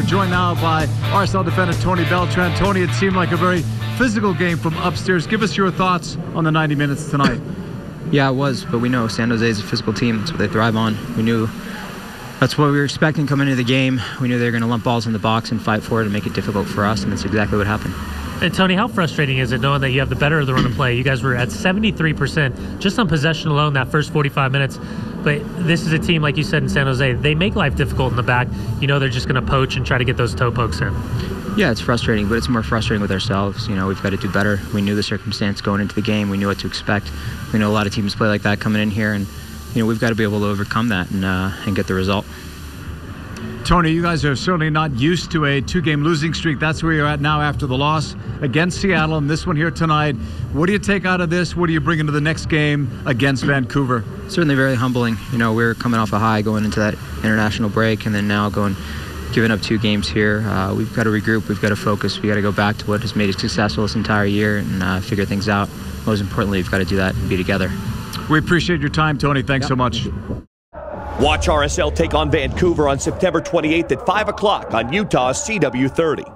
We're joined now by RSL defender Tony Beltran. Tony, it seemed like a very physical game from upstairs. Give us your thoughts on the 90 minutes tonight. yeah, it was, but we know San Jose is a physical team. That's what they thrive on. We knew that's what we were expecting coming into the game. We knew they were going to lump balls in the box and fight for it and make it difficult for us, and that's exactly what happened. And Tony, how frustrating is it knowing that you have the better of the run and play? You guys were at 73% just on possession alone that first 45 minutes. But this is a team, like you said in San Jose, they make life difficult in the back. You know they're just going to poach and try to get those toe pokes in. Yeah, it's frustrating, but it's more frustrating with ourselves. You know, we've got to do better. We knew the circumstance going into the game. We knew what to expect. We know a lot of teams play like that coming in here, and you know we've got to be able to overcome that and uh, and get the result. Tony, you guys are certainly not used to a two game losing streak. That's where you're at now after the loss against Seattle and this one here tonight. What do you take out of this? What do you bring into the next game against Vancouver? Certainly very humbling. You know, we're coming off a high going into that international break and then now going giving up two games here. Uh, we've got to regroup. We've got to focus. We've got to go back to what has made us successful this entire year and uh, figure things out. Most importantly, we've got to do that and be together. We appreciate your time, Tony. Thanks yep. so much. Watch RSL take on Vancouver on September 28th at 5 o'clock on Utah's CW30.